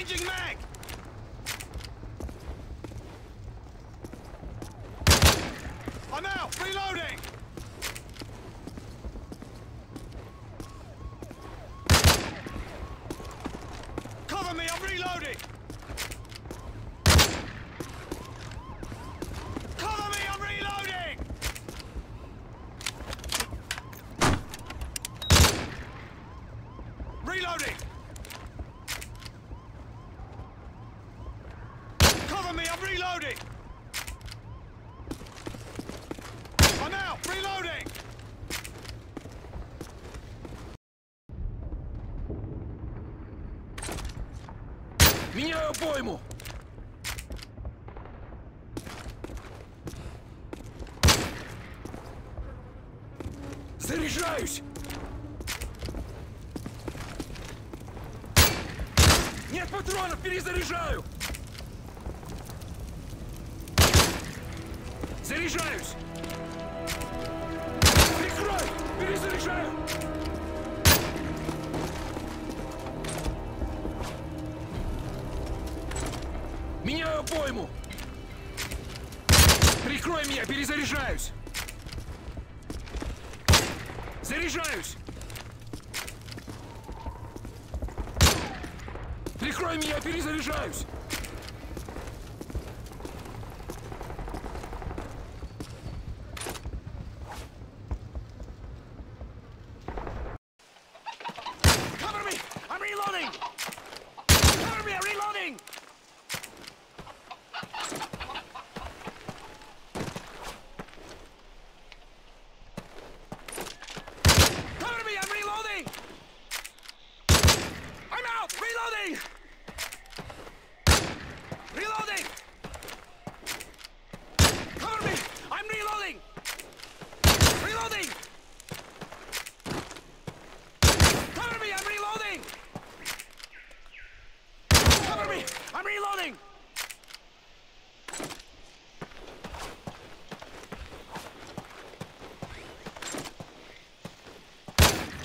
Changing mag! I'm out! Reloading! Cover me, I'm reloading! Меняю пойму! Заряжаюсь! Нет патронов, перезаряжаю! Заряжаюсь! Прикрой! Перезаряжаю! Меняю пойму! Прикрой меня, перезаряжаюсь! Заряжаюсь! Прикрой меня, перезаряжаюсь! Cover me! I'm reloading!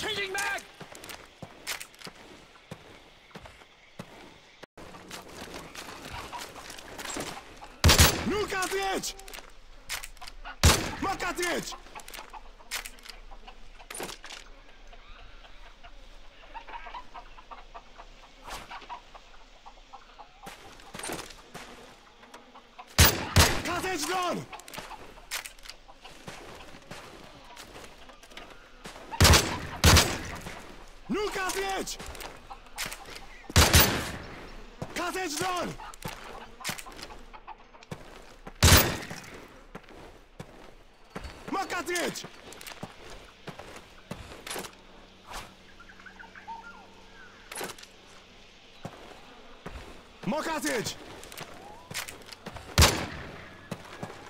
Changing mag! New cartridge! More cartridge! Cartridge gone! Lukas, jedź! Kasecz dron! Makat, jedź! Mokat, jedź!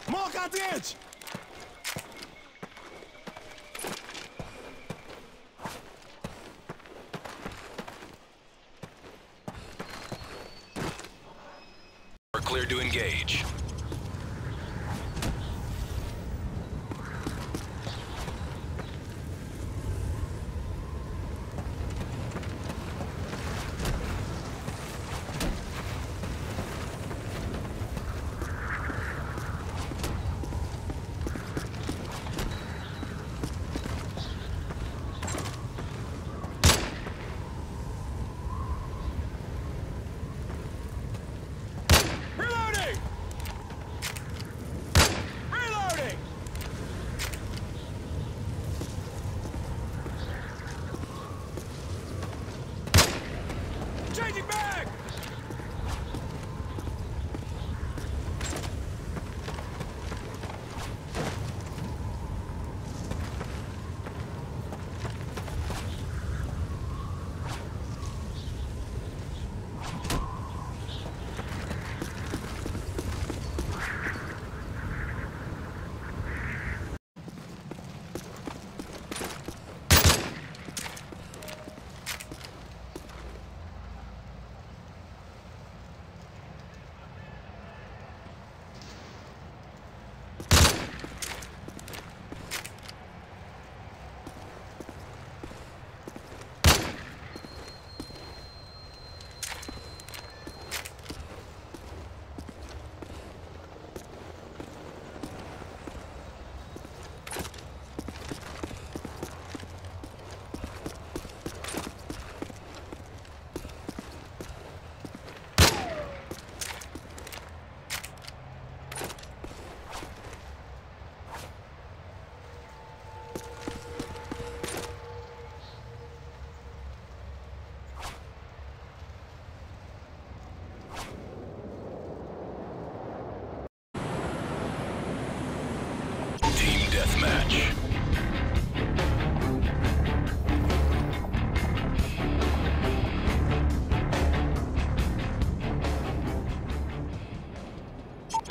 Mokat, jedź! Clear to engage.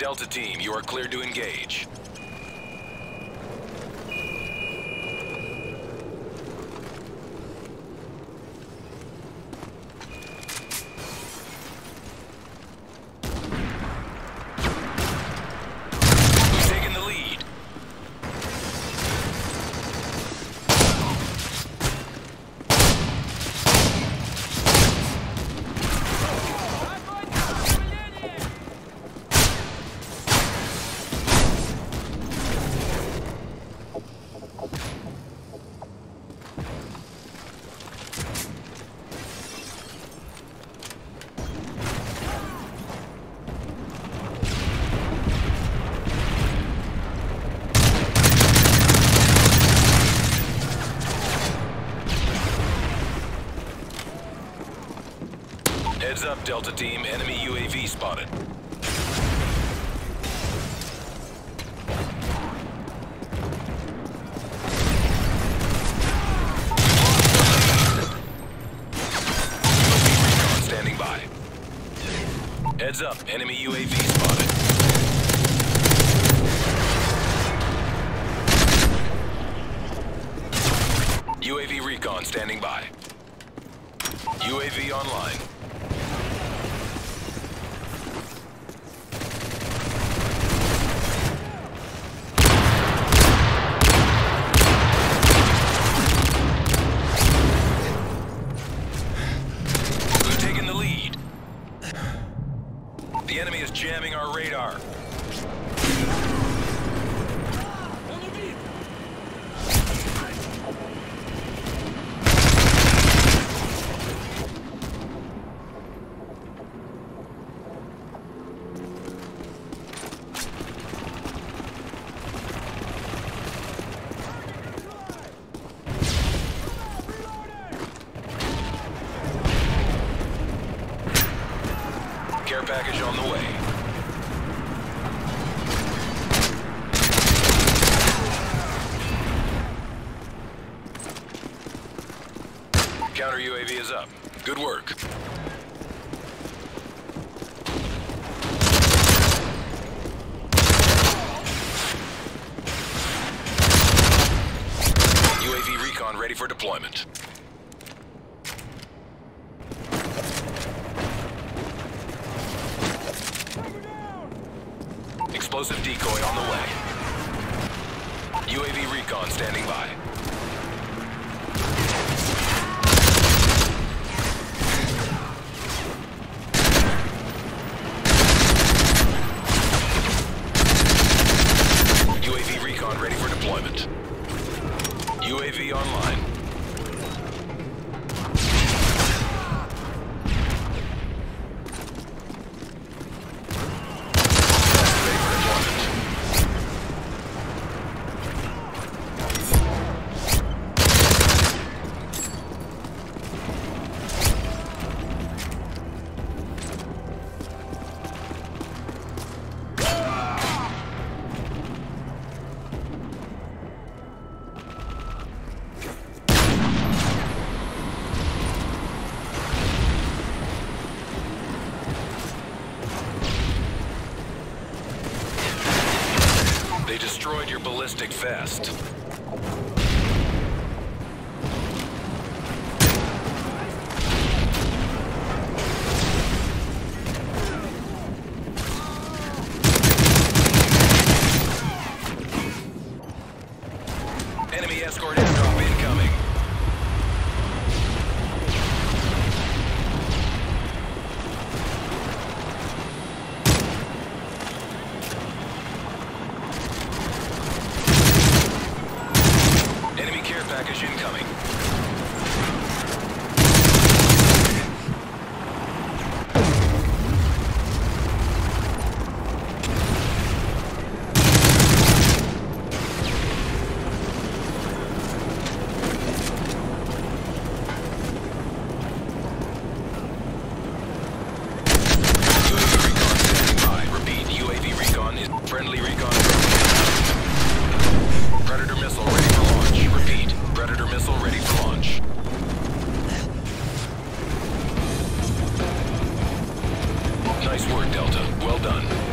Delta Team, you are clear to engage. Heads up, Delta Team. Enemy UAV spotted. Standing by. Heads up, enemy UAV spotted. UAV recon standing by. UAV online. The enemy is jamming our radar. Care package on the way. Counter UAV is up. Good work. UAV recon ready for deployment. Explosive decoy on the way. UAV recon standing by. UAV recon ready for deployment. UAV online. Ready for deployment. They destroyed your ballistic vest. Nice work, Delta. Well done.